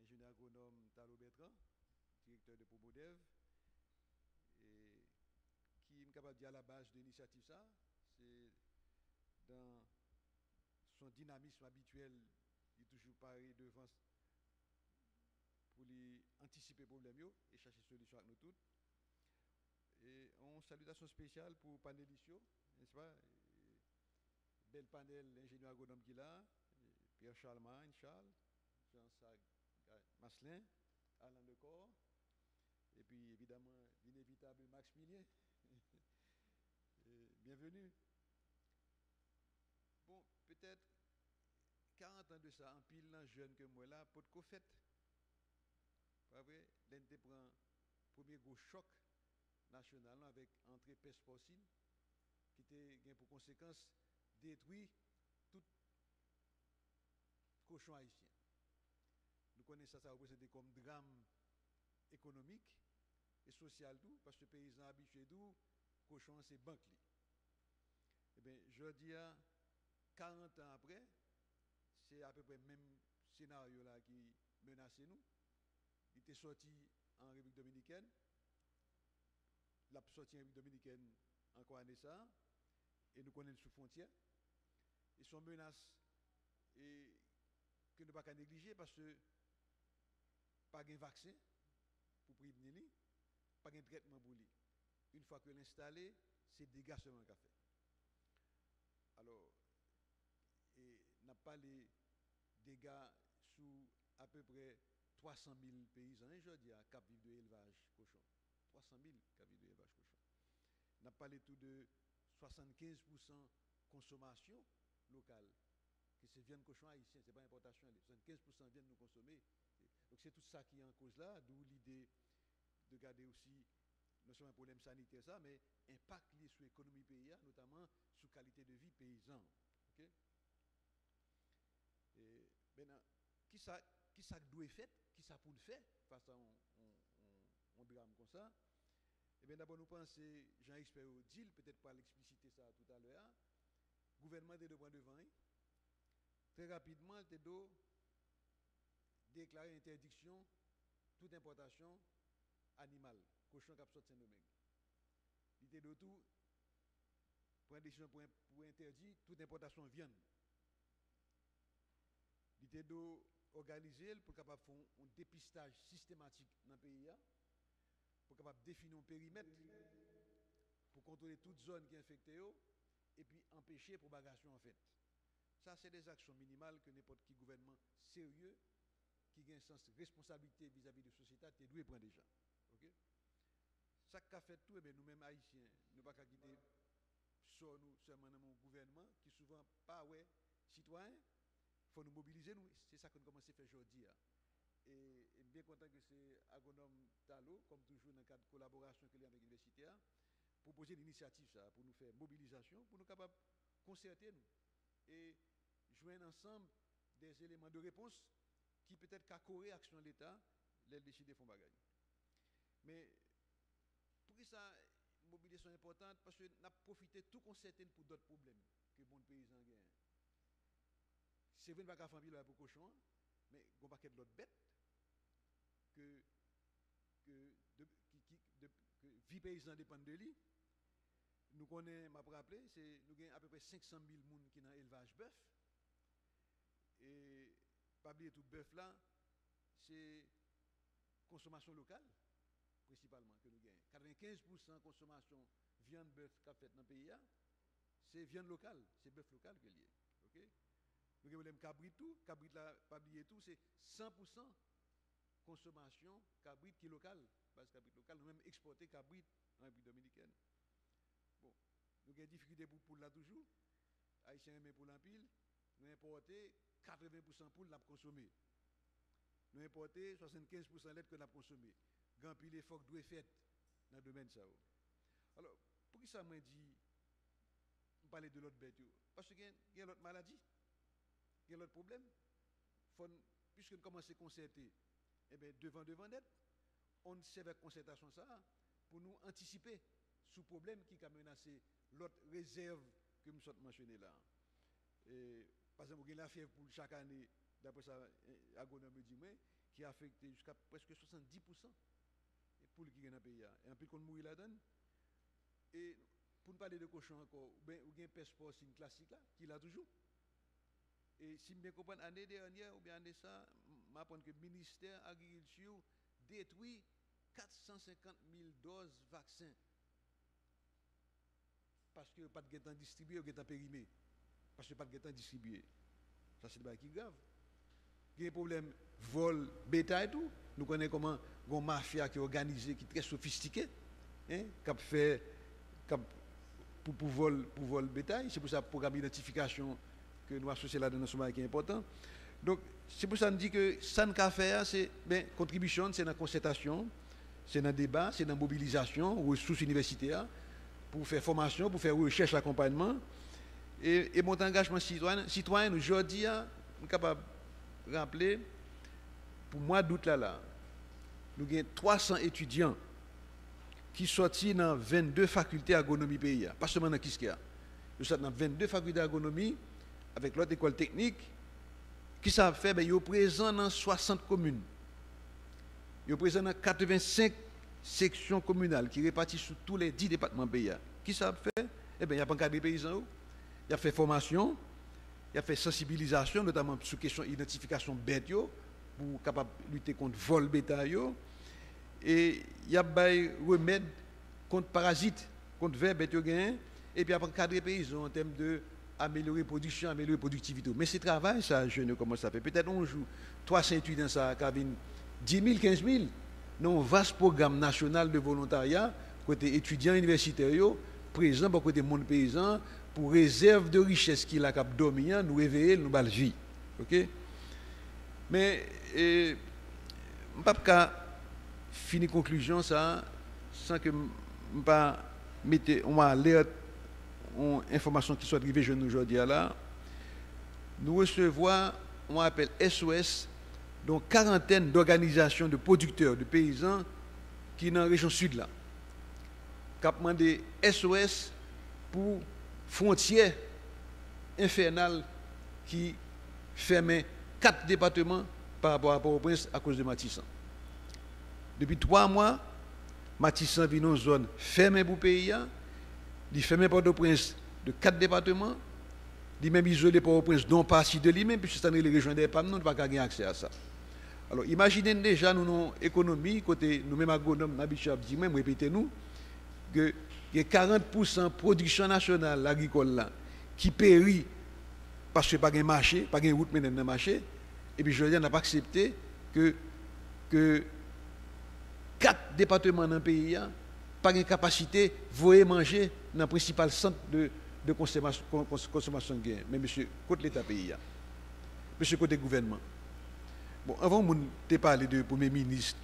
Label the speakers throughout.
Speaker 1: ingénieur agronome Talo Bertrand, directeur de Promodev, et qui est capable de dire à la base de l'initiative ça, c'est dans son dynamisme habituel, il est toujours pareil devant pour lui anticiper les problèmes et chercher des solutions avec nous toutes. Et une salutation spéciale pour panélistes, n'est-ce pas? Bel panel l'ingénieur agronome qui est là, Pierre Charlemagne, Charles, Jean-Sac Maslin, Alain Lecor, et puis évidemment l'inévitable Max Millier. bienvenue. Bon, peut-être 40 ans de ça, en pile jeune que moi là, pour de fait. Pas vrai? L'NT prend premier gros choc national avec entrée peste porcine qui était pour conséquence détruire tout cochon haïtien. Nous connaissons ça, ça représente comme drame économique et social tout, parce que les paysans habitués tout, cochon c'est banque. Eh bien, je dis, 40 ans après, c'est à peu près le même scénario là qui menaçait nous. Il était sorti en République dominicaine. Il a sorti en République dominicaine encore année ça? Et nous connaissons sous frontière. Et son menace et que ne pas négliger parce que pas de vaccin pour prévenir, pas de traitement pour lui. Une fois que l'installé, c'est dégâts seulement qu'a fait. Alors, n'a pas les dégâts sous à peu près 300 000 paysans, je dis, à cap vivre de élevage cochon. 300 000 cap vivre de élevage cochon. N'a pas les taux de 75% consommation locale. Que c'est viande cochon haïtien, ce n'est pas importation. 75% viennent nous consommer. Donc c'est tout ça qui est en cause là, d'où l'idée de garder aussi non seulement un problème sanitaire, ça, mais impact lié sur l'économie paysanne, notamment sur la qualité de vie paysan. Et maintenant, qui ça, qui ça doit qui ça pour le faire face à un, drame comme ça? Eh bien, d'abord, nous pensons, Jean Expert dit, peut-être pas l'expliciter ça tout à l'heure, gouvernement de prendre devant, très rapidement, il déclarer interdiction toute importation animale, cochon qui sorti Saint-Domingue. Il était de tout prendre décision pour, pour interdire toute importation de viande. Il était organisé pour capable faire un dépistage systématique dans le pays pour capable définir un périmètre pour contrôler toute zone qui est infectée et puis empêcher la propagation en fait. Ça, c'est des actions minimales que n'importe qui gouvernement sérieux qui a un sens de responsabilité vis-à-vis de la société doit prendre déjà. OK? Ça qu'a fait tout, eh nous-mêmes haïtiens, nous ne pas quitter nous seulement mon gouvernement qui souvent pas ouais citoyens faut nous mobiliser, nous. C'est ça qu'on commence à faire aujourd'hui. Hein. Et, et, bien content que c'est Agronome Talo, comme toujours dans le cadre de collaboration que avec l'université, hein, proposer l'initiative ça, pour nous faire mobilisation, pour nous capables de concerter nous et joindre ensemble des éléments de réponse qui peut-être qu'à correr l'action de l'État, les décider font bagaille. Mais pour ça, mobilisation importante parce que nous avons profité tout concerté pour d'autres problèmes que bon paysans gagnent. C'est vrai que famille pour cochon, mais il y a pas d'autres bêtes que que de, qui, de, que vie paysan dépend de lui. Nous connaissons, m'a rappelé, c'est nous avons à peu près 500 000 personnes qui ont élevage bœuf. Et pas tout bœuf là, c'est consommation locale principalement que nous gagnons. 95% de consommation viande bœuf qu'a fait dans le pays, c'est viande locale, c'est bœuf local que lié. OK? Nous avons cabrit tout, cabrit là, pas tout, c'est 100% consommation cabrit qui est locale, base cabrit locale, nous même exporter cabrit en République dominicaine. Bon, nous avons des difficultés pour pour là toujours. Haïtiens aiment pour l'empile, nous importons 80% pour la consommer. Nous importons 75% de l'aide que nous consommé. Grand pile effort être dans le domaine ça. Alors, pour ça m'a dit parler de l'autre bête Parce qu'il y a l'autre maladie. Il y a l'autre problème. puisque nous commençons à concerter, eh bien, devant, devant d'être, on sert avec concertation ça pour nous anticiper sous problème qui a menacé l'autre réserve que nous sommes mentionné là. Et, par exemple, il y a la fièvre pour chaque année d'après ça, agronome dit moi, qui a affecté jusqu'à presque 70% pour qui est dans le pays. Et en plus, qu'on mourit là-dedans. Et pour ne parler de cochon encore, ou bien, ou bien passeport classique là, qui l'a toujours. Et si je comprends, l'année dernière, ou bien année ça, je que le ministère de l'Agriculture détruit 450 000 doses de vaccins. Parce que pas de temps distribué ou de périmé. Parce que pas de temps distribué. Ça, c'est qui grave. Il y a un problème vol bétail tout. Nous connaissons comment une mafia qui est organisée, qui est très sophistiquée, hein, qui fait pour, pour vol pour vol bétail. C'est pour ça le programme d'identification que nous associons là dans qui est important. Donc, c'est pour ça qu'on dit que ça n'a faire, c'est ben, contribution, c'est la concertation, c'est dans le débat, c'est dans la mobilisation, ressources universitaires, pour faire formation, pour faire recherche, accompagnement. Et, mon engagement citoyen, citoyen aujourd'hui, je suis capable de rappeler, pour moi d'août là, là, nous avons 300 étudiants qui sortis dans 22 facultés d'agronomie pays, pas seulement dans Kiskia. Nous sommes dans 22 facultés d'agronomie avec l'autre école technique qui savent faire, ben, ils sont présents dans 60 communes. Ils sont présents dans 85 sections communales qui répartissent sur tous les 10 départements pays. Qui savent faire? Eh bien, il y a pas des paysans. Il a fait formation, il a fait sensibilisation, notamment sur question d'identification bête pour capable lutter contre vol bétail. Et il y a des remèdes contre parasites, contre vers bête et puis après cadrer paysans en termes de améliorer la production, améliorer la productivité. Mais c'est travail, ça, je ne comment ça fait. Peut-être on joue 300 étudiants, ça, qui 10 000, 15 000. Nous un vaste programme national de volontariat, côté étudiants universitaires, présents côté monde paysan, pour réserve de richesse qui a cap dominant, nous réveiller, nous bal. OK? Mais, je ne pas finir conclusion ça, sans que je pas mettre, on va une information qui soit arrivée jeune aujourd'hui là, nous recevons, on appelle SOS, donc quarantaine d'organisations de producteurs, de paysans qui sont dans la région sud là. Demandé SOS pour frontières infernales qui ferment quatre départements par rapport à Port-au-Prince à cause de Matissan. Depuis trois mois, Matissan vit dans une zone fermée pour le pays il ferme Port-au-Prince de quatre départements, il même isolé Port-au-Prince non pas si de lui-même, puisque c'est les régions des PAM, nous n'avons pas gagner accès à ça. Alors imaginez déjà nous avons économie, côté nous-mêmes agronomes, habitués dit même, répétez-nous, que y a 40% de production nationale agricole là, qui périt parce que pas de marché, pas de route dans le marché, et puis je n'a pas accepté que, que quatre départements dans le pays, pas de capacité, voyer manger dans le principal centre de, de consommation, de Mais monsieur, côté l'État pays, monsieur, côté gouvernement. Bon, avant de parler de premier ministre,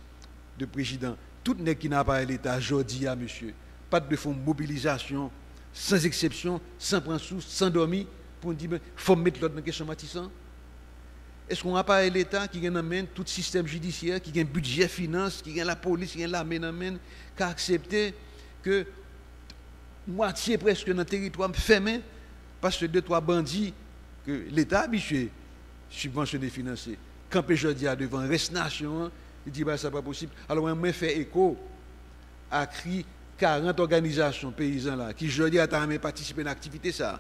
Speaker 1: de président, tout n'est qui n'a pas l'État aujourd'hui, monsieur, pas de fonds de mobilisation, sans exception, sans prendre sous, sans dormir, pour dire, il faut mettre l'autre dans la question matissant. Est-ce qu'on n'a pas l'État qui amène tout le système judiciaire, qui a un budget finance, qui a la police, qui a l'armée, qui a accepté que moitié presque dans le territoire fermé parce que deux, trois bandits que l'État habitué subventionner, financer. Quand je dis devant reste nation, il dit bah, ça pas possible. Alors moi, je fais écho à cri 40 organisations paysannes là, qui je dis à participer à l'activité ça.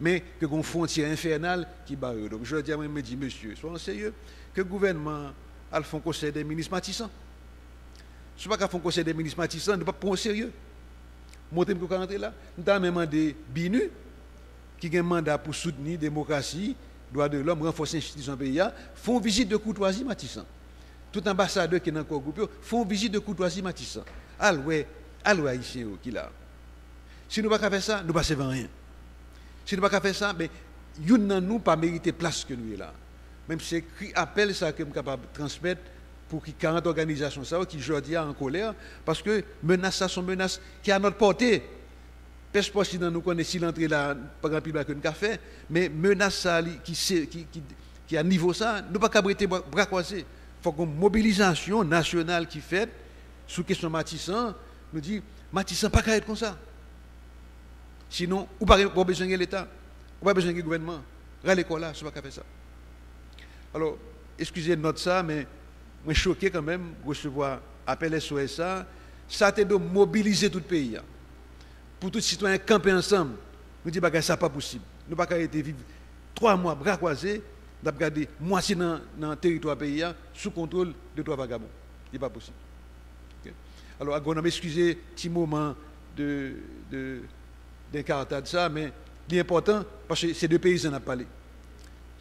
Speaker 1: Mais que une frontière infernale qui barre. Donc je dis à moi, me dis, monsieur, soyez sérieux, que le gouvernement a fait un conseil des ministres matissants. Ce n'est pas qu'à un conseil des ministres matissants, ne pas prendre au sérieux pour rentrer là. Nous avons demandé BINU, qui a un mandat pour soutenir la démocratie, droits de l'homme, renforcer l'institution pays, font visite de courtoisie Matissan. Tout ambassadeur qui est encore groupé, font visite de courtoisie Matissan. Aloué, aloué ici qui là? Si nous ne pouvons pas faire ça, nous ne passons rien. Si nous ne pouvons pas faire ça, ben, nous pas mériter place que nous sommes là. Même si c'est appel ça que nous sommes capables de transmettre pour qu'il 40 organisations ça, qui aujourd'hui en colère, parce que menaces ça sont menaces qui à notre portée. Parce que si nous connaissons si l'entrée là, par exemple, que nous fait, mais menaces ça qui, qui, qui, qui à niveau ça, nous pas arrêter bras croisés. Il faut qu'une mobilisation nationale qui fait sous question Matissan, nous dit, Matissan pas qu'à être comme ça. Sinon, ou pas besoin de l'État, ou pas besoin du gouvernement. L'école là, ce pas qu'à faire ça. Alors, excusez notre ça, mais je suis choqué quand même de recevoir appel SOS ça. Été de mobiliser tout le pays. Hein. Pour tous les citoyens camper ensemble. Nous disons que ça n'est pas possible. Nous ne pouvons pas vivre trois mois bras croisés, garder moitié dans, dans le territoire pays hein, sous contrôle de trois vagabonds. Ce n'est pas possible. Alors, agronome, excusez petit moment de, de, de ça, mais l'important, parce que c'est deux paysans ont parlé.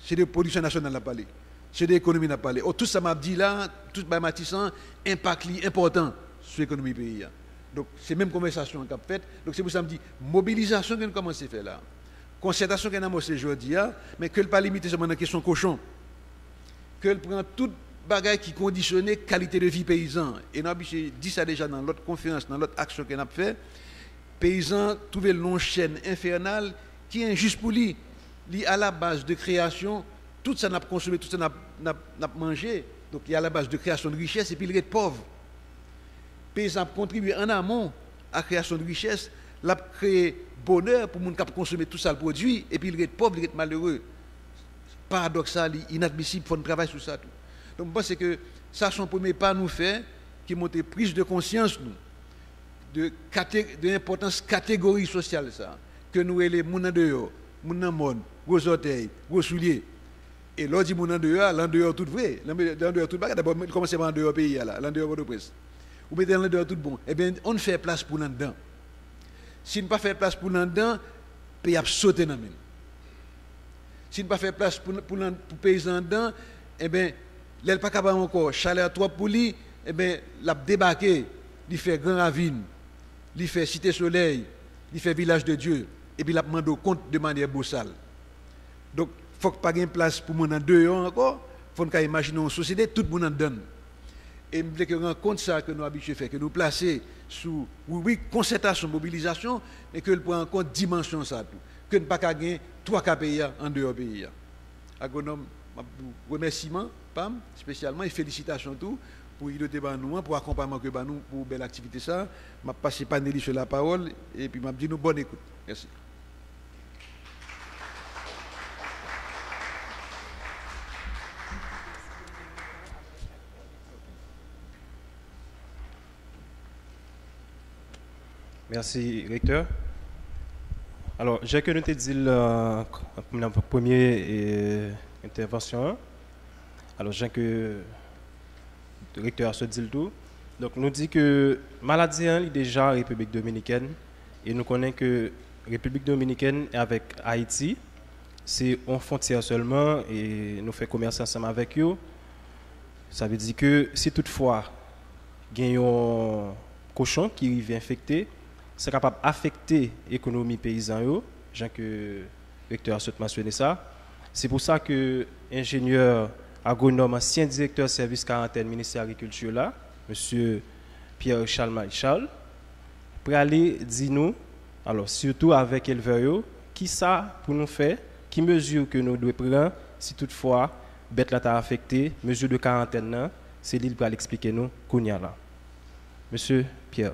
Speaker 1: C'est de production nationale ont parlé. C'est de l'économie ont parlé. Oh, tout ça m'a dit là, tout ça m'a dit impact important sur l'économie pays. Hein. Donc, c'est même conversation qu'on a faite. Donc, c'est pour ça que je me dis, mobilisation qu'on commence à faire là. Concertation qu'on a commencé aujourd'hui, hein, mais que ne pas limiter seulement la question cochon. Que prend toute bagaille qui conditionne la qualité de vie paysan. Et nous avons dit ça déjà dans l'autre conférence, dans l'autre action qu'on a fait. Paysans trouvent une longue chaîne infernale qui est injuste pour lui. Lui à la base de création, tout ça n'a consommé, tout ça n'a mangé. Donc il y a la base de création de richesse et puis il est pauvre. Paysan contribue en amont à la création de richesse, l'a créé bonheur pour les gens qui consommer tout ça le produit et puis il est pauvre, il est malheureux. Paradoxal, inadmissible, il faut travailler sur ça. Tout. Donc, je pense que ça, c'est un premier pas à nous faire, qui montre prise de conscience, nous, de, de l'importance catégorie sociale, ça, que nous, les gens dehors, gens monde, gros orteils, gros souliers. Et l'on dit gens dehors, l'en dehors tout vrai, l'en dehors tout bagage, d'abord, commencez par en dehors pays, l'en dehors de presse. Ou mettez l'en dehors tout bon. Eh bien, on fait place pour l'en dedans. Si ne pas fait place pour l'en dedans, pays a sauté dans le Si ne pas fait place pour, pour, pour paysans dedans, eh bien, L'elle pas capable encore, chaleur trop pour lui, eh bien, l'a débarqué, il fait Grand Ravine, il fait Cité Soleil, il fait Village de Dieu, et puis il a demandé compte de manière bossale. Donc, il faut pas une place pour mon deux ans encore, il faut imaginer une société, tout le monde en donne. Et je que rendre compte ça que nous habitués faire, que nous placer sous, oui, oui, concertation, mobilisation, mais que nous en compte dimension ça tout. Que nous pas gagner trois KPI en dehors pays. Agronome, remerciement spécialement, et félicitations tout pour débat nous, pour accompagnement que nous pour belle activité ça. Je passe pas sur la parole et puis je dit nous bonne écoute. Merci.
Speaker 2: Merci, recteur. Alors, j'ai que nous te dit la première euh, intervention. Alors, j'ai que le directeur se dit le tout. Donc, nous dit que maladie est déjà en République dominicaine et nous connaissons que République dominicaine avec Haïti, c'est en frontière seulement et nous faisons commerce ensemble avec eux. Ça veut dire que si toutefois il y a un cochon qui est infecté, c'est capable d'affecter l'économie paysanne, Jean que recteur a mentionné ça. C'est pour ça que l'ingénieur agronome, ancien directeur service quarantaine ministère de l'Agriculture M. Pierre-Charles Maréchal, pour aller dire nous, alors surtout avec éleveurs, qui ça pour nous faire, qui mesure que nous devons prendre si toutefois bête là t'a affecté, mesure de quarantaine c'est lui va l'expliquer nous qu'on a là. Monsieur Pierre.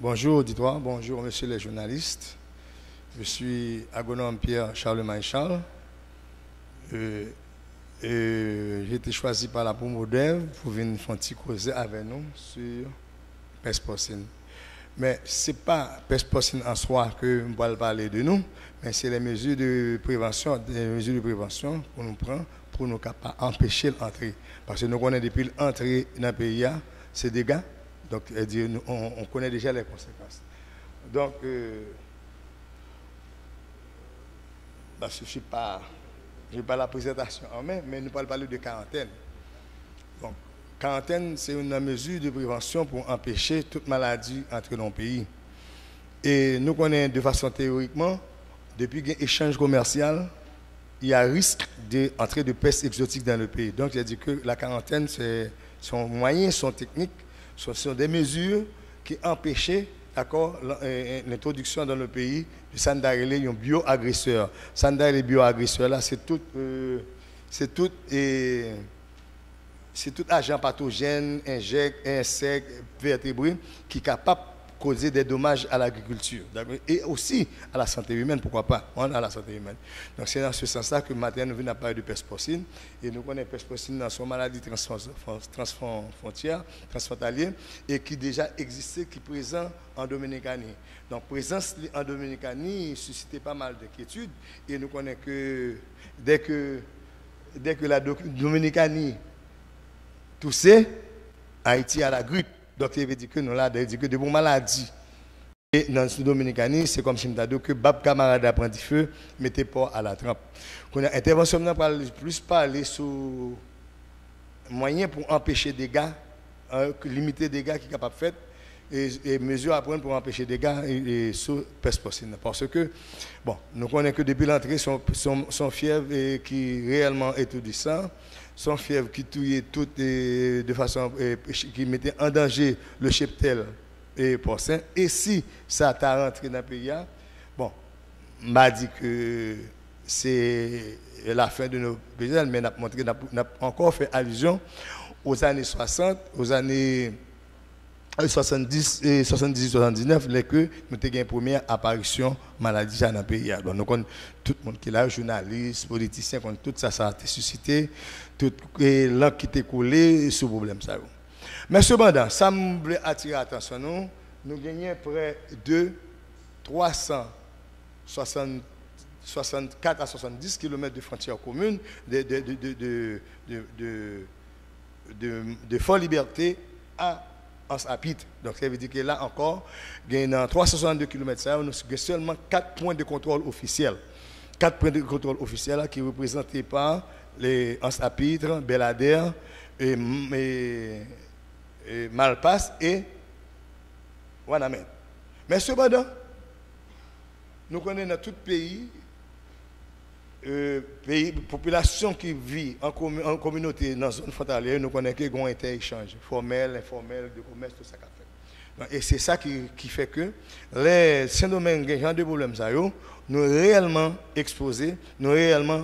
Speaker 3: Bonjour auditoire, bonjour monsieur les journalistes. Je suis agronome Pierre Charles Maréchal. Euh, j'ai été choisi par la Dev pour venir faire un petit causer avec nous sur peste porcine. Mais ce n'est pas peste porcine en soi que nous allons parler de nous, mais c'est les mesures de prévention, les mesures de prévention qu'on nous prend pour nous empêcher l'entrée. Parce que nous connaissons depuis l'entrée dans le pays, c'est des dégâts donc, on, connaît déjà les conséquences. Donc, euh, bah, je ne suis pas, pas la présentation en main, mais nous parlons de quarantaine. Donc, quarantaine, c'est une mesure de prévention pour empêcher toute maladie entre nos pays. Et nous connaissons de façon théoriquement, depuis l'échange commercial, il y a risque d'entrée de peste exotique dans le pays. Donc, j'ai dit que la quarantaine, c'est son moyen, son technique ce sont des mesures qui empêchaient euh, euh, l'introduction dans le pays du sandarélé, un c'est tout agent pathogène, injecte, insecte, vertébré qui est capable causer des dommages à l'agriculture et aussi à la santé humaine, pourquoi pas, on a la santé humaine. Donc c'est dans ce sens-là que matin nous venons parler de peste porcine et nous connaissons peste porcine dans son maladie transfrontière, transfrontalière et qui déjà existait, qui est présent en Dominicanie. Donc présence en Dominicanie suscitait pas mal d'inquiétudes et nous connaissons que dès que, dès que la Dominicanie toussait, Haïti a la grippe. Il veut dire que nous là, dit que de bonnes maladies. Et dans le Dominicanie, c'est comme si nous dit que Bab camarade apprenti feu, mettez pas à la trempe. Quand intervention, nous parle plus parler sur moyens pour empêcher des dégâts, hein, limiter des dégâts qui sont capables de faire et, mesures à prendre pour empêcher des dégâts et, sous porcine. Parce que, bon, nous connaissons que depuis l'entrée, son, fièvre et qui réellement étourdissant, son fièvre qui tuait tout de façon qui mettait en danger le cheptel et porcin. Et si ça t'a rentré dans le pays, bon, m'a dit que c'est la fin de nos pays, mais n'a montré, n'a encore fait allusion aux années 60, aux années 70 et 78 79 les que nous avons une première apparition maladie dans le pays. Donc nous tout le monde qui est là journalistes politiciens tout ça ça a été suscité. Tout l'an qui était coulé ce problème ça mais cependant ça me attirer l'attention nous. Nous gagnons près de 364 à 70 km de frontières communes de, de, de, de, de Fort Liberté à Donc ça veut dire que là encore, dans 362 km, nous avons seulement 4 points de contrôle officiels. 4 points de contrôle officiels qui représentés par les Anse-Apitre, Belader, et, et, Malpass et Wanamen. Mais cependant, nous connaissons dans tout pays euh, pays, population qui vit en, communauté dans la zone frontalière, nous connaissons qu'il y a un inter-échange formel, informel, de commerce, tout ça. Et c'est ça qui, fait que les Saint-Domingue, gens de problèmes, nous réellement exposés, nous réellement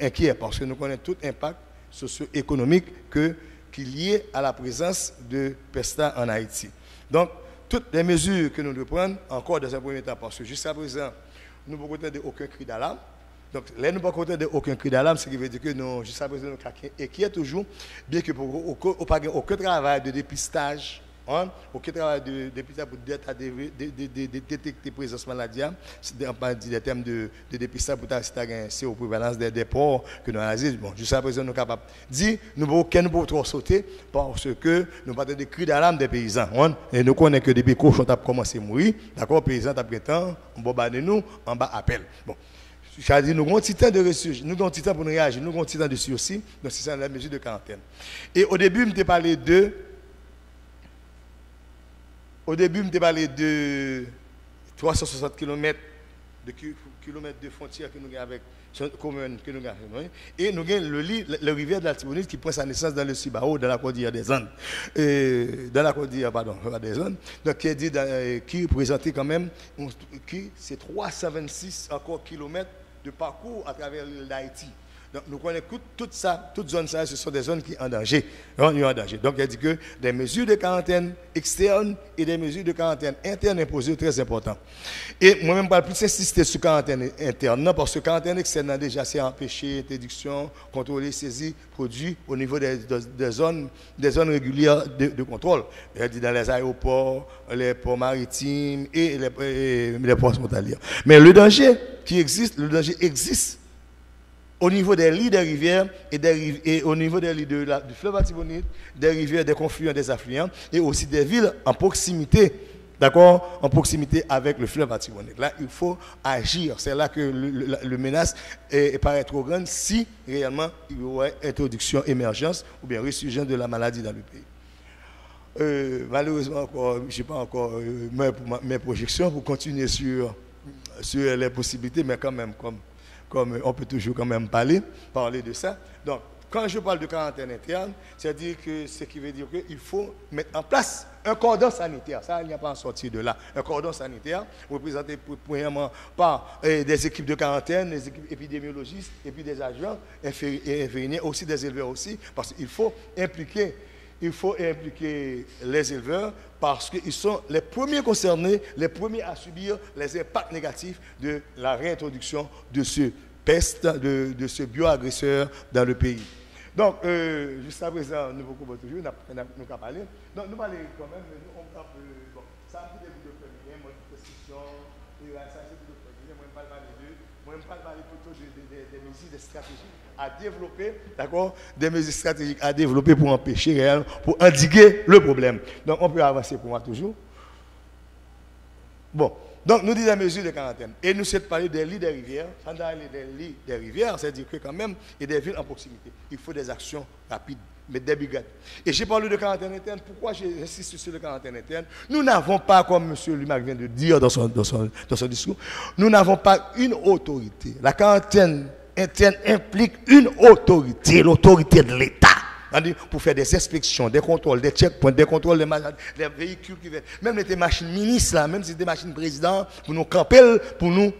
Speaker 3: inquiets parce que nous connaissons tout impact socio-économique qui est lié à la présence de PESTA en Haïti. Donc, toutes les mesures que nous devons prendre, encore dans un premier temps, parce que jusqu'à présent, nous n'avons pas aucun cri d'alarme. Donc, là, nous ne pouvons pas aucun cri d'alarme, ce qui veut dire que nous, jusqu'à présent, nous sommes toujours, bien que pour aucun, aucun travail de dépistage, hein, aucun travail de dépistage pour détecter présence de maladie, c'est en des termes de, dépistage pour c'est au prévalence des, ports que nous avons. Bon, jusqu'à présent, nous sommes capables de dire, nous ne pouvons pas trop sauter parce que nous pas des cris d'alarme des paysans. Hein, et nous connaissons que depuis que les ont commencé à mourir, d'accord, paysans ont pris temps, on bombarde nous, en bas. Bon. Dit, nous avons un temps de ressources, nous avons un temps pour nous réagir, nous avons un temps de sursis, donc c'est ça la mesure de quarantaine. Et au début, je parlé de. Au début, je parlé de 360 km de kilomètres de frontières que nous avons avec commune que nous avons. Et nous avons le, le rivière de la Tibonite qui prend sa naissance dans le Cibao, dans la cordillère des Andes. dans la cordillère, pardon, des Andes. Donc, qui, dit qui présentait quand même, qui, c'est 326 encore kilomètres de parcours à travers l'île d'Haïti. Nous connaissons tout ça, toutes zones ça, ce sont des zones qui sont en danger. en danger. Donc, il dit que des mesures de quarantaine externes et des mesures de quarantaine interne imposées très importantes. Et moi-même, je ne plus insister sur quarantaine interne, parce que quarantaine externe, déjà, c'est empêcher, interdiction, contrôler, saisir, produits au niveau des, zones, des zones régulières de, contrôle. Il dit dans les aéroports, les ports maritimes et les, et les ports frontaliers. Mais le danger qui existe, le danger existe au niveau des lits des rivières et, des, et au niveau des lits de la, du fleuve Atibonite, des rivières, des confluents, des affluents, et aussi des villes en proximité, d'accord, en proximité avec le fleuve Atibonite. Là, il faut agir. C'est là que le, menace est, paraît trop grande si réellement il y aurait introduction, émergence ou bien résurgence de la maladie dans le pays. Euh, malheureusement, je n'ai pas encore euh, mes, mes, projections pour continuer sur, sur les possibilités, mais quand même, comme comme on peut toujours quand même parler, parler de ça. Donc, quand je parle de quarantaine interne, c'est-à-dire que ce qui veut dire qu'il faut mettre en place Un cordon sanitaire, ça, il n'y a pas en sorti de là. Un cordon sanitaire, représenté premièrement par eh, des équipes de quarantaine, des équipes épidémiologistes, et puis des agents infirmiers, aussi des éleveurs aussi, parce qu'il faut impliquer il faut impliquer les éleveurs parce qu'ils sont les premiers concernés, les premiers à subir les impacts négatifs de la réintroduction de ce peste, de, de ce bioagresseur dans le pays. Donc, euh, jusqu'à présent, nous beaucoup toujours, nous avons parlé. Donc, nous parlons quand même, nous, on parle, bon, ça a été des féminin, moi, prescription, et ça a été des féminin, moi, je parle de moi, je parle plutôt des mesures, des stratégies à développer, d'accord, des mesures stratégiques à développer pour empêcher, pour endiguer le problème. Donc, on peut avancer pour moi toujours. Bon, donc, nous disons mesures de quarantaine. Et nous sommes parler des lits des rivières. Sans parler des lits des rivières, c'est-à-dire que quand même, il y a des villes en proximité. Il faut des actions rapides, mais des. Et j'ai parlé de quarantaine interne. Pourquoi j'insiste sur le quarantaine interne? Nous n'avons pas, comme M. Lumac vient de dire dans son, dans son, dans son discours, nous n'avons pas une autorité. La quarantaine interne implique une autorité, l'autorité de l'État pour faire des inspections, des contrôles, des checkpoints, des contrôles des, des véhicules qui. Même les machines ministres, même si des machines présidents, pour nous camper, pour nous.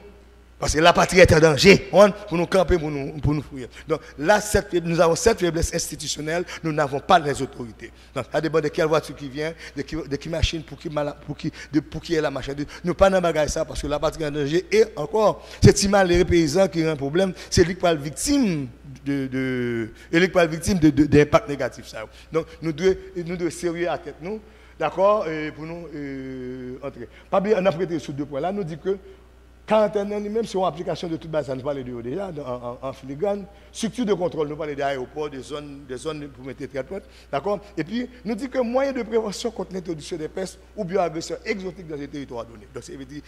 Speaker 3: Parce que la patrie est en danger, pour nous camper, pour nous, fouiller. Donc là, nous avons cette faiblesse institutionnelle, nous n'avons pas les autorités. Donc, ça dépend de quelle voiture qui vient, de qui, de machine, pour qui, pour qui, de, est la machine. Nous pas dans ça parce que la patrie est en danger. Et encore, c'est mal les paysans qui ont un problème, c'est lui qui est victime de, de, victime d'impact négatif. Ça. Donc, nous devons, nous devons sérieux à tête, nous, d'accord, pour nous euh, entrer. Pas bien, on a prêté sur deux points là, nous dit que Quarantaine, même sur l'application de toute base, nous parlons de déjà, en, en, filigrane. Structure de contrôle, nous parlons des aéroports, des zones, des zones pour mettre traitements. D'accord? Et puis, nous dit que moyen de prévention contre l'introduction des pestes ou bioagresseurs exotiques dans les territoires donnés. Donc,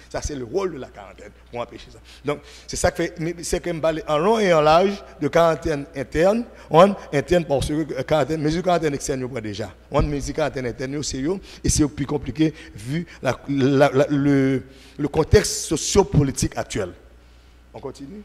Speaker 3: ça, c'est le rôle de la quarantaine pour empêcher ça. Donc, c'est ça que fait, c'est que me en long et en large de quarantaine interne, on interne parce que quarantaine, mesure quarantaine externe, nous déjà. On mesure quarantaine interne, c'est et c'est plus compliqué vu le le contexte sociopolitique actuel. On continue.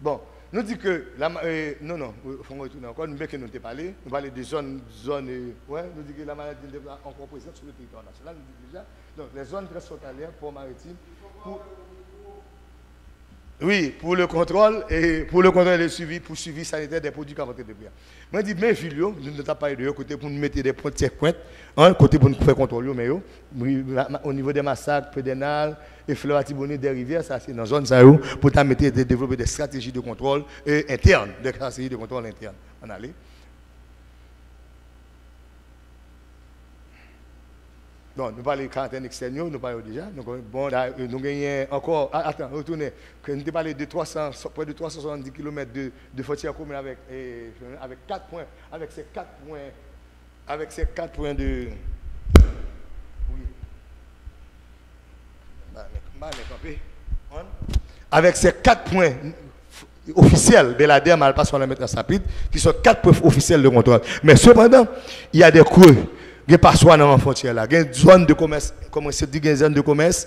Speaker 3: Bon, nous dit que, la, euh, non, non, il faut retourner encore, nous que nous avons parlé, nous parlons des zones, zones euh, ouais, nous dit que la maladie est encore présente sur le territoire national, nous dit déjà, donc les zones transfrontalières pour maritime, oui, pour le contrôle et pour le contrôle et le suivi, pour le suivi sanitaire des produits qui ont été de Moi, je dis, mais Filio, nous ne pas de côté pour nous mettre des points de checkpoint, un côté pour nous faire contrôler, mais au niveau des massacres pédénales et fleuratibonnées des rivières, ça c'est dans la zone ça, pour développer des stratégies de contrôle internes, des stratégies de contrôle interne. On allait. Non, nous parlons de quarantaine externe, nous parlons déjà. Donc, bon, nous gagnons encore. Ah, attends, retournez. Nous parlons de 300, près de 370 km de, de frontière commune avec, avec 4 points. Avec ces 4 points. Avec ces 4 points de. Oui. Avec ces 4 points officiels, Belader, Malpass, on la mettre à qui sont 4 points officiels de contrôle. Mais cependant, il y a des creux il n'y a pas soit frontière là. Il y a une zone de commerce, comment c'est dit, une zone de commerce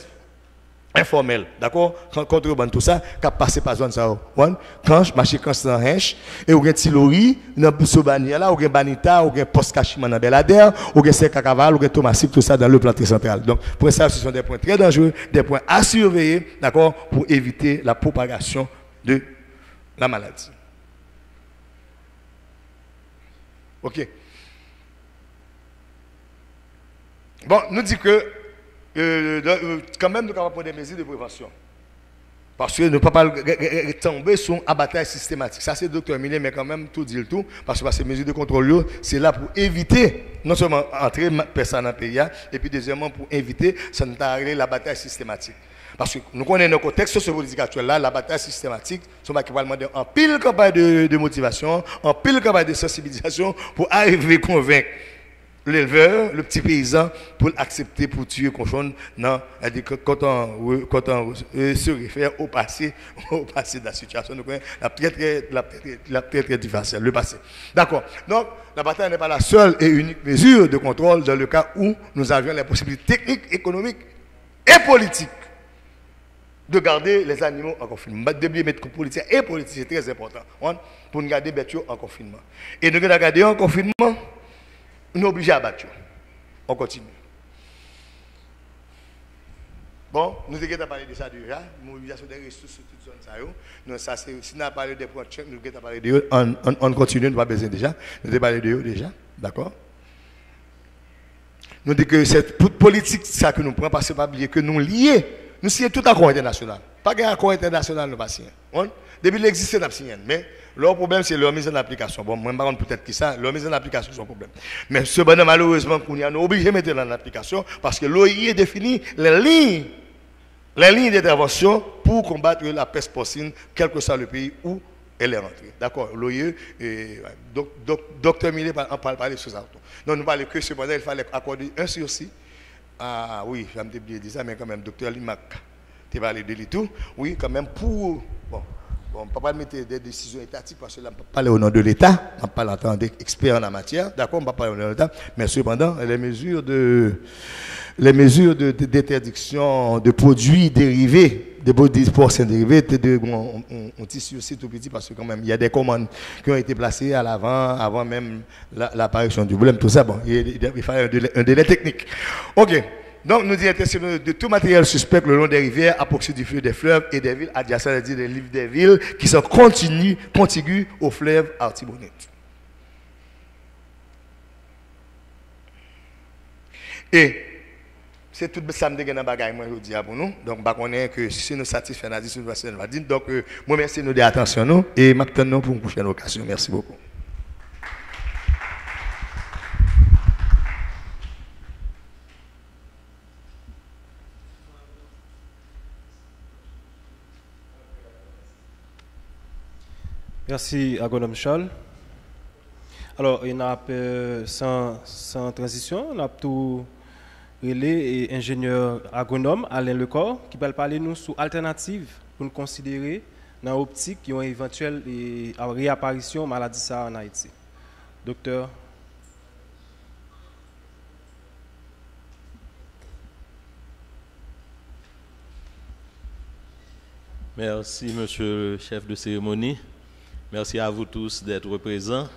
Speaker 3: informel, d'accord? Contrebande tout ça, qui a passé par zone ça. Je marche quand dans Hench, et ou un Tilori, dans Sobania là, ou un Banita, ou un Post Kachima dans Belader, ou un Sekacaval, ou un Thomasik, tout ça dans le plateau central. Donc, pour ça, ce sont des points très dangereux, des points à surveiller, d'accord, pour éviter la propagation de la maladie. OK. Bon, nous dit que euh, euh, quand même nous avons prendre des mesures de prévention. Parce que nous ne pouvons pas tomber sur un abattage systématique. Ça, c'est docteur Millet, mais quand même, tout dit le tout. Parce que ces mesures de contrôle, c'est là pour éviter, non seulement entrer personne dans le pays, et puis deuxièmement, pour éviter l'abattage systématique. Parce que nous connaissons le contexte sociopolitique actuel là, l'abattage systématique, c'est qui va demander en pile campagne de, de motivation, en pile campagne de sensibilisation pour arriver à convaincre l'éleveur, le petit paysan, pour accepter, pour tuer cochon, non, quand on, quand on euh, se réfère au passé, au passé de la situation, nous la très, la, la très, très difficile, le passé. D'accord. Donc, la bataille n'est pas la seule et unique mesure de contrôle dans le cas où nous avions les possibilités techniques, économiques et politiques de garder les animaux en confinement. De mettre policiers et politiciens, c'est très important. hein, Pour garder les en confinement. Et nous gardé en confinement, nous obligés à battre. On continue. Bon, nous avons parlé de ça déjà, mobilisation des ressources sur toute zone. Ça, nous, ça, si nous avons parlé des points nous avons parlé de eux, on, on, on continue, nous pas besoin déjà. Nous avons parlé de eux déjà, d'accord? Nous disons que cette politique ça que nous prenons, parce que pas oublier que nous liés, nous signons tout accord international. Pas qu'un accord international, nous pas signer. Depuis l'existence, nous signé. Mais leur problème, c'est leur mise en application. Bon, moi, par contre, peut-être que ça, leur mise en application, c'est un problème. Mais cependant, malheureusement, nous sommes obligés de mettre en application parce que l'OIE définit les lignes les lignes d'intervention pour combattre la peste porcine, quel que soit le pays où elle est rentrée. D'accord L'OIE, ouais, doc- doc- docteur Millet en parle parler sur ça. Donc nous parlons que cependant, il fallait accorder un sursis. Ah oui, j'ai oublié de dire ça, mais quand même, docteur Limac, tu parlé de lui tout. Oui, quand même, pour. Bon, bon on ne peut pas mettre des décisions étatiques parce que là, on ne peut pas parler au nom de l'État, on ne pas l'entendre d'experts en la matière, d'accord, on ne peut pas parler au nom de l'État, mais cependant, les mesures de les mesures d'interdiction de, produits dérivés, de produits porcins dérivés, on, on, on tisse aussi tout petit parce que quand même, il y a des commandes qui ont été placées à l'avant, avant même la- l'apparition du problème, tout ça, bon, il fallait un délai, un délai technique. Ok. Donc, nous disons de tout matériel suspect le long des rivières, à proximité du fleuve des fleuves et des villes adjacentes, c'est-à-dire des livres des villes qui sont continues, contiguës au fleuve Artibonite. Et c'est tout ça que je dans bagaille moi je dis pour nous. Donc bah connaît que si nous satisfait la dire. Donc euh, moi merci nous de attention nous et maintenant pour une prochaine occasion. Merci beaucoup.
Speaker 2: Merci, Agronome Charles. Alors, il a euh, sans, sans transition, on a tout relais et ingénieur agronome Alain Lecor qui va parler nous sur alternative pour nous considérer dans l'optique qui ont éventuelle et, réapparition maladie ça en Haïti. Docteur.
Speaker 4: Merci, monsieur le chef de cérémonie. Merci à vous tous d'être présents.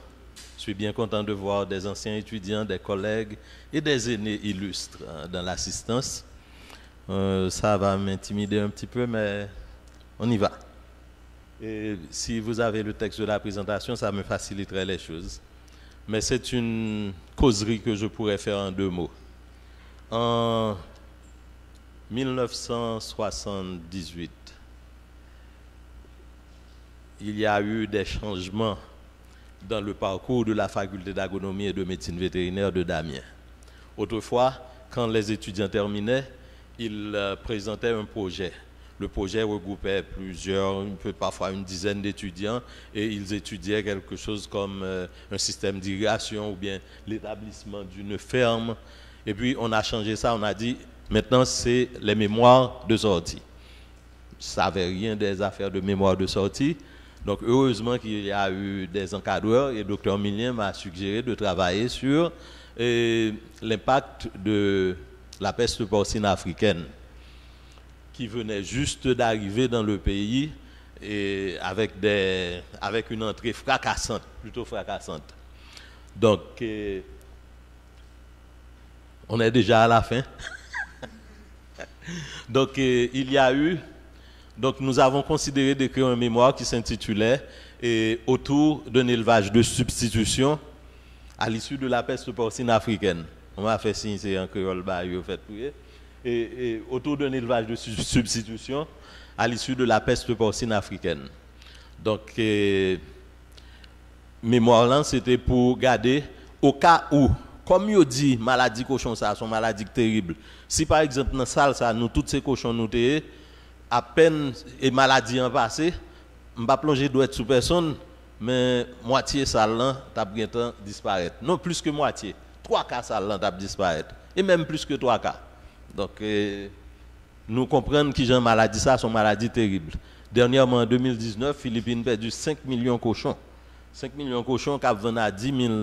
Speaker 4: Je suis bien content de voir des anciens étudiants, des collègues et des aînés illustres hein, dans l'assistance. Euh, ça va m'intimider un petit peu, mais on y va. Et si vous avez le texte de la présentation, ça me faciliterait les choses. Mais c'est une causerie que je pourrais faire en deux mots. En 1978, il y a eu des changements dans le parcours de la faculté d'agronomie et de médecine vétérinaire de Damien. Autrefois, quand les étudiants terminaient, ils euh, présentaient un projet. Le projet regroupait plusieurs, parfois une dizaine d'étudiants, et ils étudiaient quelque chose comme euh, un système d'irrigation ou bien l'établissement d'une ferme. Et puis on a changé ça, on a dit maintenant c'est les mémoires de sortie. Je ne savais rien des affaires de mémoire de sortie. Donc heureusement qu'il y a eu des encadreurs et le docteur Millien m'a suggéré de travailler sur euh, l'impact de la peste porcine africaine qui venait juste d'arriver dans le pays et avec, des, avec une entrée fracassante, plutôt fracassante. Donc, euh, on est déjà à la fin. Donc, euh, il y a eu donc nous avons considéré d'écrire un mémoire qui s'intitulait autour d'un élevage de substitution à l'issue de la peste porcine africaine. On m'a fait signe, c'est en créole fait et, et autour d'un élevage de su- substitution à l'issue de la peste porcine africaine. Donc, mémoire là, c'était pour garder au cas où, comme il dit, maladie cochon, ça, sont maladies terribles. Si par exemple, dans la salle, ça, nous, tous ces cochons, nous, à peine et maladie en passé, je ne pas plonger doit sous personne, mais moitié là, t'as bientôt disparaître. Non, plus que moitié. Trois cas salle là, t'as disparaître. Et même plus que trois cas. Donc, euh, nous comprenons que j'ai maladie, ça, sont maladies terribles. Dernièrement, en 2019, Philippines perdu 5 millions de cochons. 5 millions de cochons qui vendent à 10 000,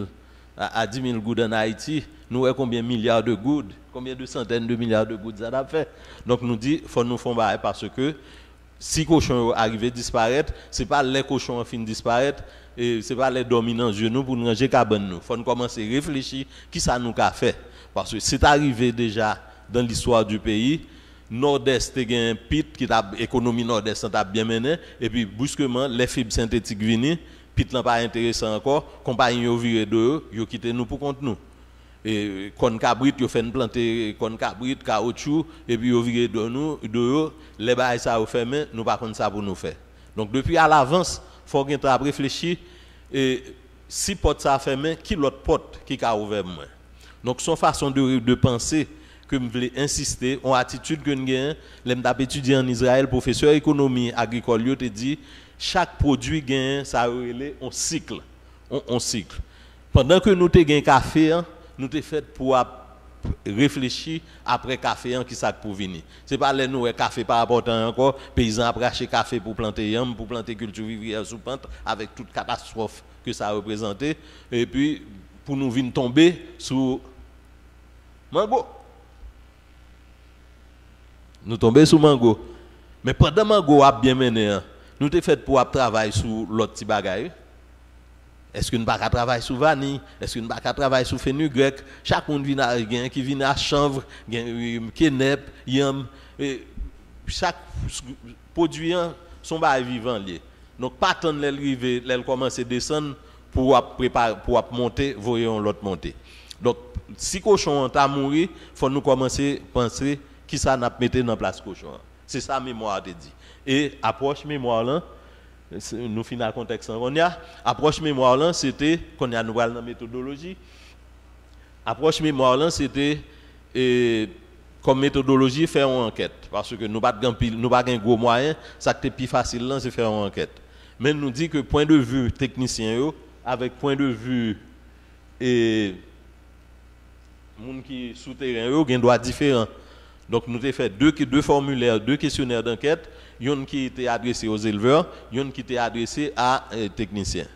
Speaker 4: à, à 10 000 gouttes en Haïti. Nous avons combien de milliards de gouttes Combien de centaines de milliards de gouttes ça a fait Donc nous dit faut nous faire parce que si cochon arrivé disparaître, c'est pas les cochons fin disparaître et c'est pas les dominants genoux pour nous ranger cabane nous. Faut nous commencer à réfléchir qui ça nous a fait parce que c'est arrivé déjà dans l'histoire du pays. Nord-Est a un pit qui t'a économie Nord-Est t'a bien mené et puis brusquement les fibres synthétiques viennent, pit n'a pas intéressant encore, compagnie yo viré de yo quitté nous pour contre nous et kon cabrit yo fait planter kon cabrit caoutchouc et puis yo viré de nous de les bail ça au fermé nous pas contre ça pour nous faire donc depuis à l'avance faut qu'on réfléchir et si porte ça fermé qui l'autre porte qui a ouvert moins donc son façon de, penser que je voulais insister, en attitude que nous avons, étudier en Israël, professeur d'économie agricole, il dit, chaque produit gagne, ça a un cycle, un cycle. Pendant que nous avons café, nous avons fait pour réfléchir après café hein, qui ça pour venir. C'est pas les nous café par rapport à encore paysans après acheter café pour planter yam, pour planter culture vivrière sous pente avec toute catastrophe que ça a représenté et puis pour nous venir tomber sous mango. Nous tomber sous mango. Mais pendant mango a bien mené, hein, nous avons fait pour travailler sur l'autre petit bagaille. Est-ce que nous pas travailler sur vanille? Est-ce que nous pas travailler sur grec? Chaque monde vient à qui vient à chanvre, kenep, yam. chaque produit pas vivant. Donc pas tant l'arrivée, elle commence à descendre pour préparer pour monter, voyons l'autre monter. Donc si cochon a mouru, faut nous commencer à penser qui ça n'a mettre dans place cochon. C'est ça mémoire te dit. Et approche mémoire là nous finissons le contexte on a approche mémoire là c'était qu'on a nous dans méthodologie. Approche mémoire là c'était comme méthodologie faire une enquête. Parce que nous nous pas un gros moyen ça qui est plus facile là c'est faire une enquête. Mais nous dit que point de vue technicien avec point de vue et monde qui souterrain yo un droit différent donc nous avons fait deux, formulaires deux questionnaires d'enquête une qui était adressé aux éleveurs, une qui était adressé à euh, techniciens.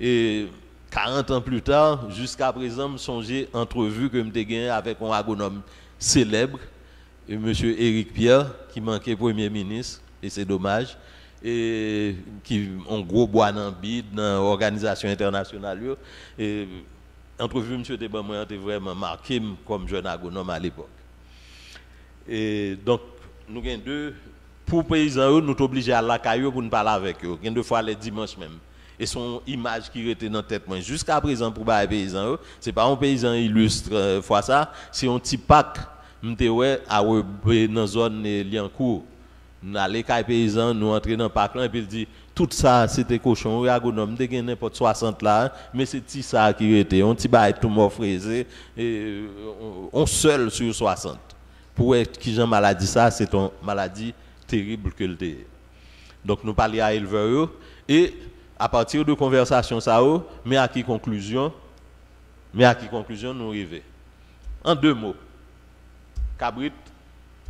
Speaker 4: Et 40 ans plus tard, jusqu'à présent, je songeais entrevue que je gagné avec un agronome célèbre, M. Éric Pierre, qui manquait Premier ministre, et c'est dommage, et qui ont gros bois dans bide, dans l'organisation internationale. Et entrevue, M. Debamoy, était vraiment marqué comme jeune agronome à l'époque. Et donc, nous avons deux pour les paysans, nous sommes obligés à la caillou pour nous parler avec eux. Deux fois les dimanches même. Et son image qui était dans la tête, jusqu'à présent, pour les paysans, ce n'est pas un paysan illustre, euh, fois ça, c'est un petit pack, ouais, à dans zone Liancourt. Nous allons les paysans, nous entrons dans le parc et puis il dit, tout ça, c'était cochon, agronome, de gagner n'importe 60 là, mais c'est petit ça qui était, un petit bail tout mort fraisé, euh, on seul sur 60. Pour être qui j'ai maladie ça, c'est une maladie terrible que le Donc nous parlions à éleveurs et à partir de conversation ça mais à qui conclusion mais à qui conclusion nous arrivons? En deux mots. Cabrit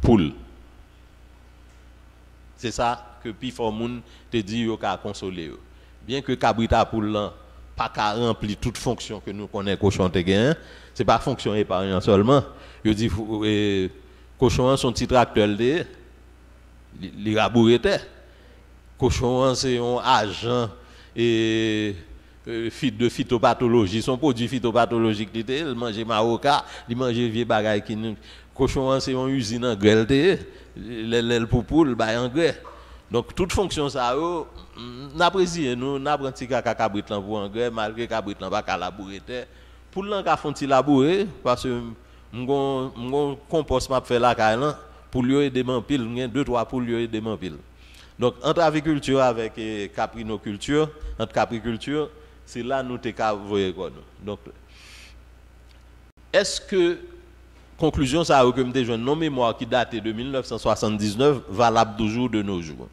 Speaker 4: poule. C'est ça que Piformoun te dit yo ka consoler. Bien que cabrit à poule pas qu'à remplir toute fonction que nous connaissons cochon te c'est pas fonction épargnant seulement. Cochon son petit tracteur les rabouretés. Cochon, c'est un agent et euh, de phytopathologie, son produit phytopathologique, il mange maroca, il mange vieux bagaille qui cochon c'est une usine en grêle l'aile pour poule en grêle. Donc toute fonction ça n'apprécie nous petit caca cabrit pour engrais malgré cabrit pas qu'à labourer pour l'en ka font labourer parce que mon compost m'a fait la caille pour lui aider mon pile, deux trois pour lui aider mon. Donc entre aviculture avec eh, caprinoculture, entre capriculture, c'est là nous te voyez quoi Donc est-ce que conclusion ça a que me non mémoire qui date de 1979 valable toujours de nos jours.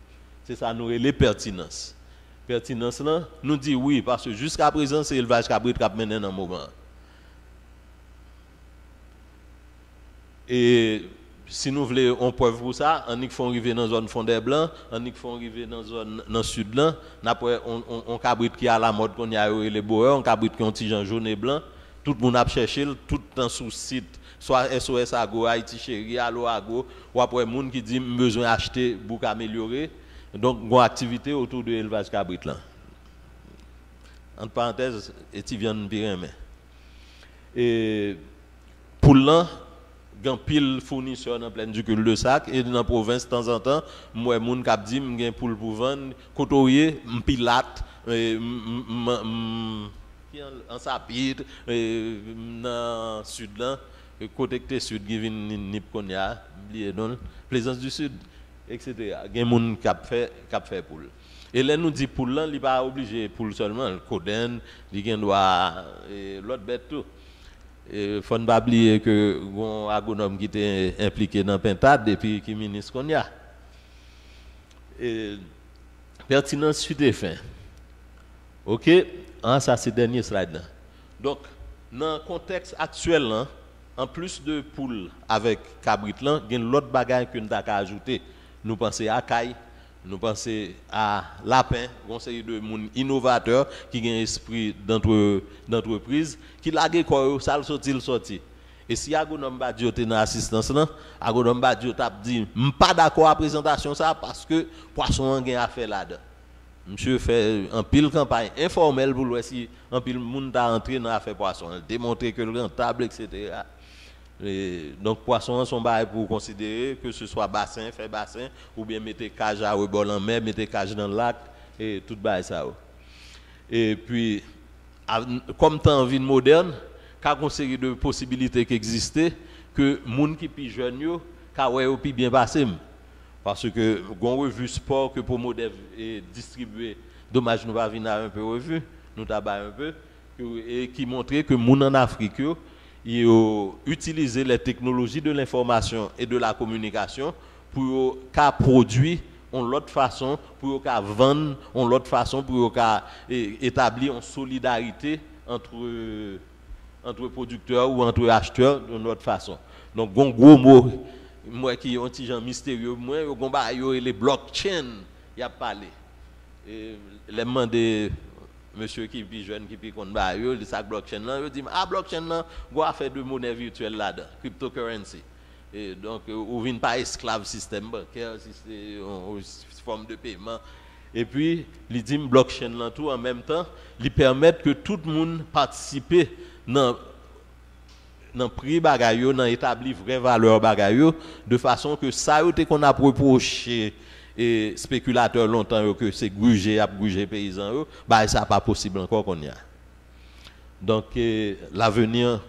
Speaker 4: C'est ça nous les pertinence. Pertinence là, nous dit oui parce que jusqu'à présent c'est l'élevage cabrit qui a mené dans moment. Et si nous voulons on preuve pour ça, on y faut arriver dans la zone fondé blanc, on y faut arriver dans la zone dans sud blanc, après on on, on cabrit qui a la mode qu'on y a les boers, on cabrit qui ont petit jaune et blanc, tout le monde a cherché, tout temps sur site, soit SOS Ago, Haïti Chéri, Allo Ago, ou après moun qui dit besoin d'acheter pour améliorer. Donc, une activité autour de l'élevage cabrit là. Entre parenthèses, et tu viens de. Et pour l'an, gan pile fournisseur dans plein du cul de sac et dans la province de temps en temps moi moun k'ap dit m'gen poule pour cotoyer m'pilate en sapit dans sud là côté sud qui vient nip konya oublié non plaisance du sud etc gen moun k'ap fait k'ap fait poule. Et là nous dit poule là il pas obligé poule seulement le coden il l'autre bête il faut pas oublier que un agronome qui était impliqué dans Pintade depuis qui ministre qu'on y a. Et, pertinence et fin. OK, ah, ça c'est dernier slide là. Donc, dans le contexte actuel, en plus de poule avec cabrit, il y a l'autre bagage que nous avons ajouté. Nous pensons à caille, nous pensons à lapin, conseil de monde innovateur qui a un esprit d'entreprise, qui l'a quoi, ça le sorti, le sorti. Et si agronome Badio était dans l'assistance là, agronome Badio t'a dit, pas d'accord à la présentation ça parce que poisson a à faire là-dedans. Monsieur fait un pile campagne informelle pour voir si un pile monde a entré dans l'affaire poisson, démontrer que le rentable, etc. Donc, poissons sont bails pour considérer que ce soit bassin, fait bassin, ou bien mettre cage à rebord en mer, mettre cage dans le lac, et tout bail ça. Et puis, comme temps vie moderne, il y a une série de possibilités qui existent, que les gens qui sont jeunes, qui bien passé. Parce que, une revue sport que pour modèle et distribuer, dommage nous va venir un peu revue, nous avons un peu, et qui montrait que les gens en Afrique, ils utiliser les technologies de l'information et de la communication pour produire en l'autre façon, pour vendre en l'autre façon, pour établir une solidarité entre entre producteurs ou entre acheteurs de notre façon. Donc, un gros mot, moi qui est un petit mystérieux, moi, les blockchain, il y a parlé. Et les monsieur qui est jeune, qui est contre bah, yo, le sac blockchain là, il dit ah blockchain là, on faire de monnaie virtuelle là-dedans, cryptocurrency. Et donc on vient pas esclave système bancaire, forme de paiement. Et puis, il dit blockchain là tout en même temps, il permet que tout le monde participe dans dans prix bagayo, dans établir vraie valeur bagayo, de façon que ça qu'on a reproché et spéculateurs longtemps que c'est gruger à gruger paysans bah ça pas possible encore qu'on y a donc l'avenir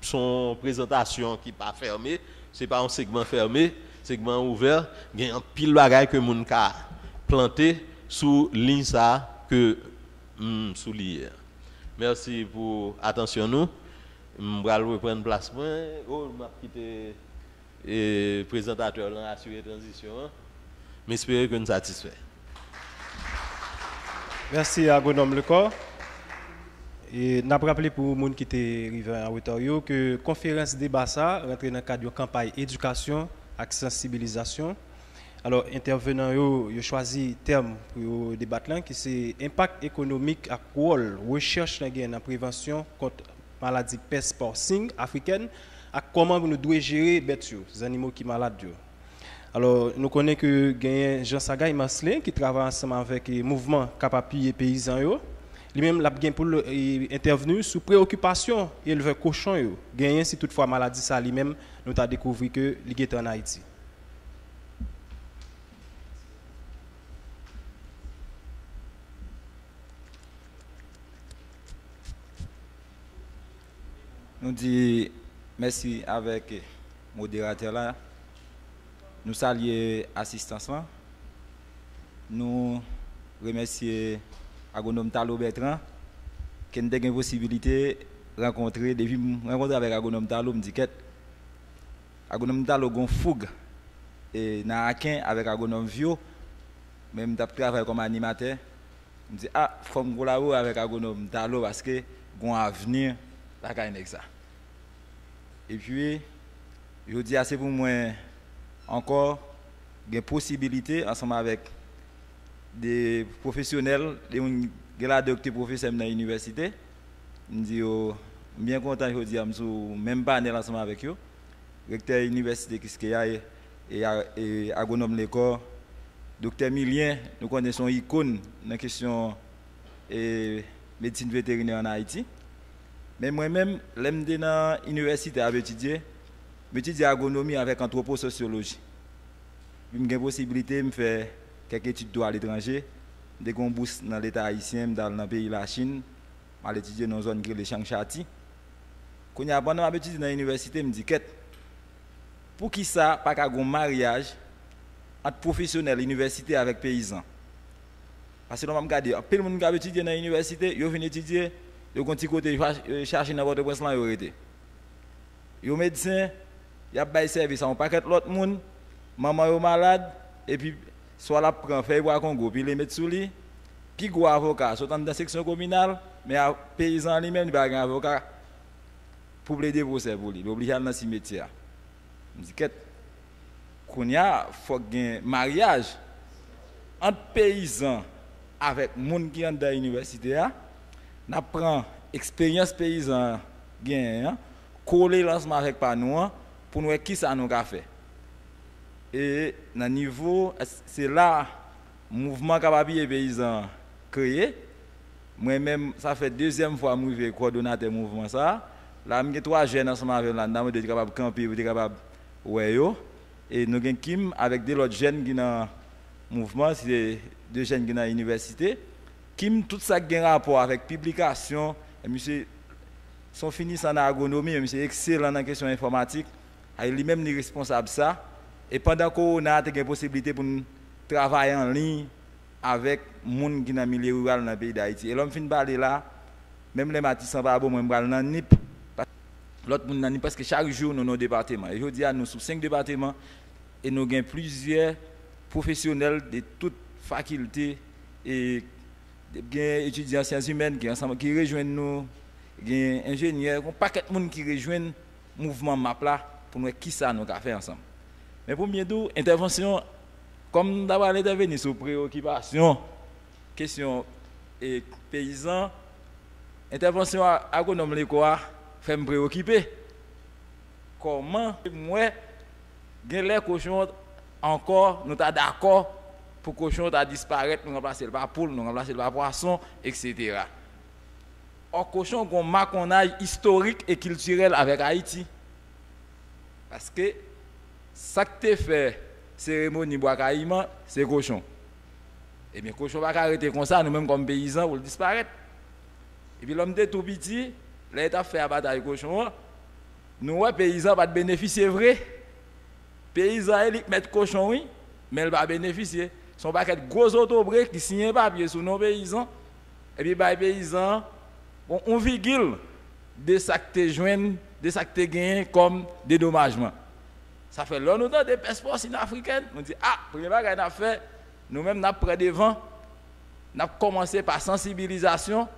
Speaker 4: son présentation qui pas fermée c'est pas un segment fermé segment ouvert il y a un pile bagaille que moun ka planté sous ligne ça que mm, sous merci pour attention nous je vais reprendre place oh m'a quitté et présentateur là assurer transition. hein j'espère que nous satisfait.
Speaker 2: Merci à Gonome Lecor. Et avons rappelé pour les gens qui étaient arrivés à Ontario que la conférence débat ça rentre dans le cadre de campagne éducation et sensibilisation. Alors, intervenant, yo, yo choisi terme pour débattre là, qui c'est impact économique à rôle recherche dans la prévention contre maladie peste africaine et comment nous devons gérer les animaux qui sont malades. Alors, nous connaissons que Jean Sagay Maslin qui travaille ensemble avec le mouvement Capapi et Paysans. Lui-même, il a intervenu sur préoccupation éleveur cochon. Gagné si toutefois maladie ça lui-même, nous avons découvert que il est en Haïti.
Speaker 5: Nous disons merci avec le modérateur là. Nous saluons l'assistance. Nous remercions l'agronome Talo Bertrand qui a eu la possibilité de rencontrer, depuis rencontrer avec l'agronome Talo, je me dis que l'agronome Talo a fougue et dans avec l'agronome Vio, même je travaillé comme animateur. Je me dis, ah, il faut collaborer avec l'agronome Talo parce que un avenir. Et puis, je dis assez pour moi encore des possibilités ensemble avec des professionnels, des la docteur professeur dans l'université, nous bien content aujourd'hui, je suis même panel ensemble avec eux. Recteur de l'université Kiskeya et, et, et l'école. Docteur Milien, nous connaissons icône dans la question de médecine vétérinaire en Haïti. Mais moi-même, j'aime dans l'université à étudier, j'étudie agronomie avec anthroposociologie. J'ai une possibilité de faire quelques études à l'étranger, des bourse dans l'État haïtien, dans le pays de la Chine, à étudier dans une zone qui est le Changchati. Quand je pendant étudier dans l'université, je me dis, pour qui ça, pas qu'un mariage entre professionnels université avec paysans? Parce que nous avons regardé, peu de monde qui étudié dans l'université, ils viennent étudier, ils ont un petit côté dans votre prince là, ils ont été. Ils médecins, ils ont un service un paquet l'autre monde, maman est malade, et puis soit la prend fait boire Congo, puis les mettre sous lui, puis gros avocat, soit dans la section communale, mais un paysan lui-même, il avocat pour pour pour lui, obligé dans le cimetière. Que il y a faut un mariage entre paysans avec gens qui sont dans l'université. L'expérience paysan gain, coller l'ensemble avec nous pour nous qui ça nous a fait? Et dans niveau, c'est là le mouvement capable de paysans créé. Moi-même, ça fait deuxième fois que je suis coordonnateur mouvement. Ça. Là, je suis trois jeunes ensemble avec là, je suis capable de camper, je suis capable ouais, yo. Et nous avons Kim avec des autres jeunes qui sont dans mouvement, c'est deux jeunes qui sont dans l'université. Kim, tout ça qui a rapport avec publication, et monsieur, son fini en agronomie, monsieur excellent dans la question informatique, lui-même est responsable de ça. Et pendant qu'on a la possibilité pour travailler en ligne avec les gens qui sont dans le milieu rural dans le pays d'Haïti. Et l'homme fin de là, même les matins sont pas bon, moi je dans NIP L'autre monde parce que chaque jour nous nos départements. Et je dis à nous sur cinq départements et nous avons plusieurs professionnels de toutes facultés et des étudiants en sciences humaines qui ensemble qui rejoignent nous, des ingénieurs, un paquet de monde qui rejoignent le mouvement MAPLA pour nous qui ça nous a fait ensemble? Mais pour mieux tout, intervention comme d'abord intervenir sur préoccupation, question et paysans, intervention agronome l'écoa fait me préoccuper. Comment moi, les cochons encore, nous sommes d'accord pour que cochon disparaître, nous remplacer par poule, nous remplacer par poisson, etc. Or, cochon, qu'on marque un historique et culturel avec Haïti. Parce que ça que tu fait, cérémonie bois c'est cochon. Et eh bien, cochon va arrêter comme ça, nous-mêmes comme paysans, pour disparaître. Et puis l'homme de tout petit, l'État fait la bataille cochon, nous, les paysans, pas de bénéficier vrai. Paysans, ils mettent cochon, oui, mais ils pas bénéficier. Son paquet de gros autobrés qui signent papier sur nos paysans. Et puis, les paysans, bon, on virgule de que tu de ça que tu comme dédommagement. Ça fait longtemps des passeports africains. On dit, ah, premier bagage qu'on fait, nous-mêmes, nous pris devant, nous avons commencé par sensibilisation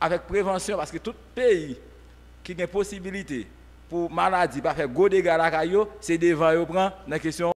Speaker 5: avec prévention, parce que tout pays qui a une possibilité pour maladie, pas faire gros dégâts à la c'est devant, prend la question